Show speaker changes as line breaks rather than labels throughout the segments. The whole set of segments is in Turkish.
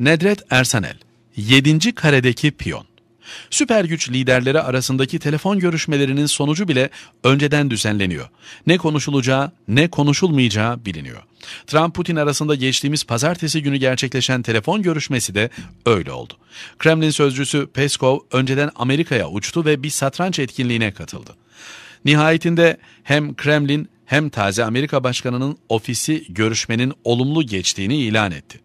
Nedret Ersanel, 7. karedeki piyon. Süper güç liderleri arasındaki telefon görüşmelerinin sonucu bile önceden düzenleniyor. Ne konuşulacağı ne konuşulmayacağı biliniyor. Trump-Putin arasında geçtiğimiz pazartesi günü gerçekleşen telefon görüşmesi de öyle oldu. Kremlin sözcüsü Peskov önceden Amerika'ya uçtu ve bir satranç etkinliğine katıldı. Nihayetinde hem Kremlin hem taze Amerika Başkanı'nın ofisi görüşmenin olumlu geçtiğini ilan etti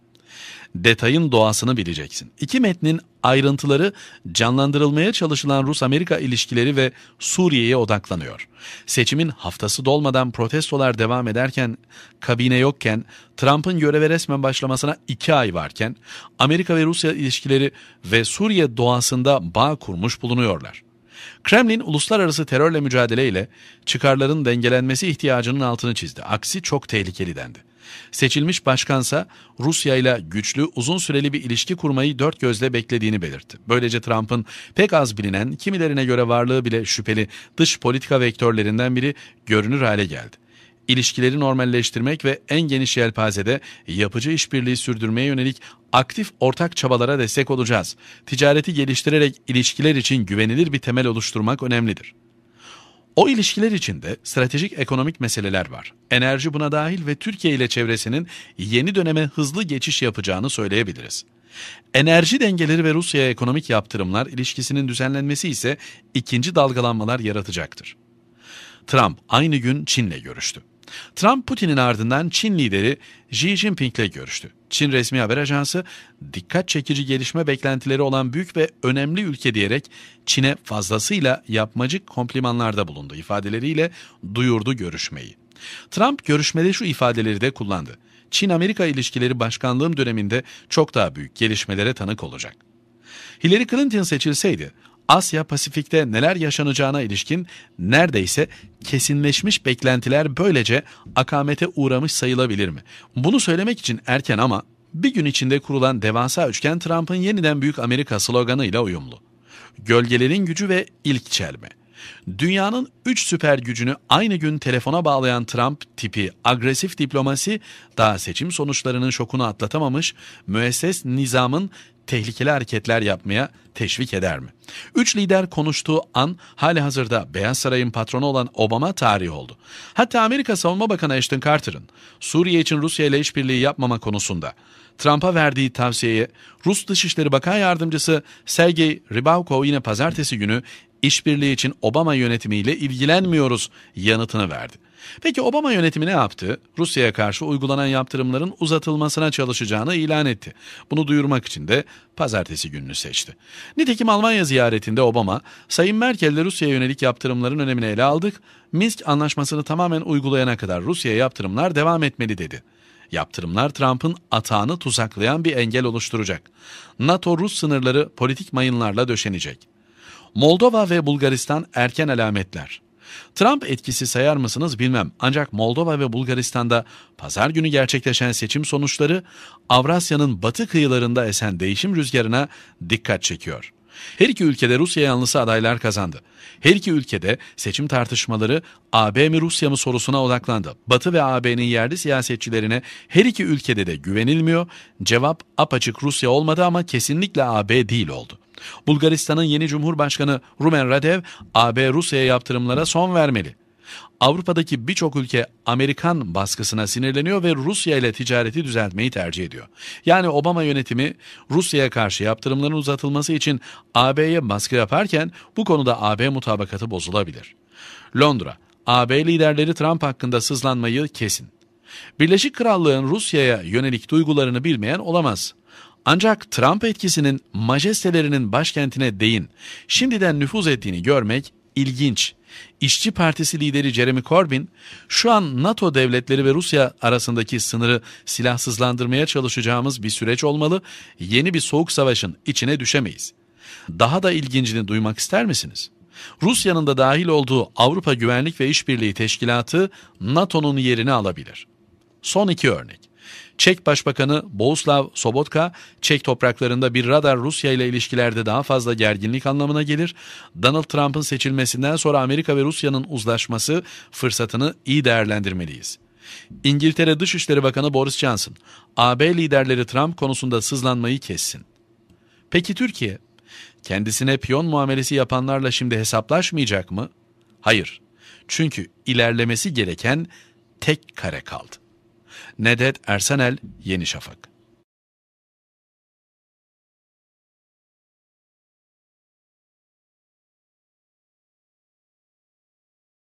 detayın doğasını bileceksin. İki metnin ayrıntıları canlandırılmaya çalışılan Rus-Amerika ilişkileri ve Suriye'ye odaklanıyor. Seçimin haftası dolmadan protestolar devam ederken, kabine yokken, Trump'ın göreve resmen başlamasına iki ay varken, Amerika ve Rusya ilişkileri ve Suriye doğasında bağ kurmuş bulunuyorlar. Kremlin uluslararası terörle mücadeleyle çıkarların dengelenmesi ihtiyacının altını çizdi. Aksi çok tehlikeli dendi. Seçilmiş başkansa Rusya ile güçlü uzun süreli bir ilişki kurmayı dört gözle beklediğini belirtti. Böylece Trump'ın pek az bilinen, kimilerine göre varlığı bile şüpheli dış politika vektörlerinden biri görünür hale geldi İlişkileri normalleştirmek ve en geniş yelpazede yapıcı işbirliği sürdürmeye yönelik aktif ortak çabalara destek olacağız. Ticareti geliştirerek ilişkiler için güvenilir bir temel oluşturmak önemlidir. O ilişkiler içinde stratejik ekonomik meseleler var. Enerji buna dahil ve Türkiye ile çevresinin yeni döneme hızlı geçiş yapacağını söyleyebiliriz. Enerji dengeleri ve Rusya'ya ekonomik yaptırımlar ilişkisinin düzenlenmesi ise ikinci dalgalanmalar yaratacaktır. Trump aynı gün Çin'le görüştü. Trump Putin'in ardından Çin lideri Xi Jinping'le görüştü. Çin resmi haber ajansı dikkat çekici gelişme beklentileri olan büyük ve önemli ülke diyerek Çin'e fazlasıyla yapmacık komplimanlarda bulundu ifadeleriyle duyurdu görüşmeyi. Trump görüşmede şu ifadeleri de kullandı. Çin-Amerika ilişkileri başkanlığım döneminde çok daha büyük gelişmelere tanık olacak. Hillary Clinton seçilseydi Asya Pasifik'te neler yaşanacağına ilişkin neredeyse kesinleşmiş beklentiler böylece akamete uğramış sayılabilir mi? Bunu söylemek için erken ama bir gün içinde kurulan devasa üçgen Trump'ın yeniden büyük Amerika sloganıyla uyumlu. Gölgelerin gücü ve ilk çelme. Dünyanın üç süper gücünü aynı gün telefona bağlayan Trump tipi agresif diplomasi daha seçim sonuçlarının şokunu atlatamamış, müesses nizamın tehlikeli hareketler yapmaya teşvik eder mi? Üç lider konuştuğu an hali hazırda Beyaz Saray'ın patronu olan Obama tarihi oldu. Hatta Amerika Savunma Bakanı Ashton Carter'ın Suriye için Rusya ile işbirliği yapmama konusunda Trump'a verdiği tavsiyeye Rus Dışişleri Bakan Yardımcısı Sergey Rybakov yine pazartesi günü işbirliği için Obama yönetimiyle ilgilenmiyoruz yanıtını verdi. Peki Obama yönetimi ne yaptı? Rusya'ya karşı uygulanan yaptırımların uzatılmasına çalışacağını ilan etti. Bunu duyurmak için de pazartesi gününü seçti. Nitekim Almanya ziyaretinde Obama, Sayın Merkel'le Rusya'ya yönelik yaptırımların önemini ele aldık, Minsk anlaşmasını tamamen uygulayana kadar Rusya'ya yaptırımlar devam etmeli dedi. Yaptırımlar Trump'ın atağını tuzaklayan bir engel oluşturacak. NATO-Rus sınırları politik mayınlarla döşenecek. Moldova ve Bulgaristan erken alametler. Trump etkisi sayar mısınız bilmem ancak Moldova ve Bulgaristan'da pazar günü gerçekleşen seçim sonuçları Avrasya'nın batı kıyılarında esen değişim rüzgarına dikkat çekiyor. Her iki ülkede Rusya yanlısı adaylar kazandı. Her iki ülkede seçim tartışmaları AB mi Rusya mı sorusuna odaklandı. Batı ve AB'nin yerli siyasetçilerine her iki ülkede de güvenilmiyor. Cevap apaçık Rusya olmadı ama kesinlikle AB değil oldu. Bulgaristan'ın yeni Cumhurbaşkanı Rumen Radev, AB Rusya'ya yaptırımlara son vermeli. Avrupa'daki birçok ülke Amerikan baskısına sinirleniyor ve Rusya ile ticareti düzeltmeyi tercih ediyor. Yani Obama yönetimi Rusya'ya karşı yaptırımların uzatılması için AB'ye baskı yaparken bu konuda AB mutabakatı bozulabilir. Londra, AB liderleri Trump hakkında sızlanmayı kesin. Birleşik Krallığın Rusya'ya yönelik duygularını bilmeyen olamaz. Ancak Trump etkisinin majestelerinin başkentine değin şimdiden nüfuz ettiğini görmek ilginç. İşçi Partisi lideri Jeremy Corbyn, şu an NATO devletleri ve Rusya arasındaki sınırı silahsızlandırmaya çalışacağımız bir süreç olmalı, yeni bir soğuk savaşın içine düşemeyiz. Daha da ilgincini duymak ister misiniz? Rusya'nın da dahil olduğu Avrupa Güvenlik ve İşbirliği Teşkilatı NATO'nun yerini alabilir. Son iki örnek. Çek Başbakanı Bohuslav Sobotka, Çek topraklarında bir radar Rusya ile ilişkilerde daha fazla gerginlik anlamına gelir. Donald Trump'ın seçilmesinden sonra Amerika ve Rusya'nın uzlaşması fırsatını iyi değerlendirmeliyiz. İngiltere Dışişleri Bakanı Boris Johnson, AB liderleri Trump konusunda sızlanmayı kessin. Peki Türkiye? Kendisine piyon muamelesi yapanlarla şimdi hesaplaşmayacak mı? Hayır. Çünkü ilerlemesi gereken tek kare kaldı. Nedet Ersenel, Yeni Şafak